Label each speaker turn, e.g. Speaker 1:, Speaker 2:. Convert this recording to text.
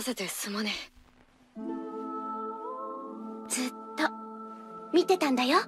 Speaker 1: させてすまね
Speaker 2: ずっと見てたんだよ